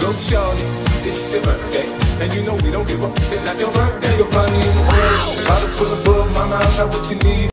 Go, shorty, it's your birthday. And you know we don't give up, it's not your birthday. you're funny. me in the bottle full of bug, mama, I got what you need.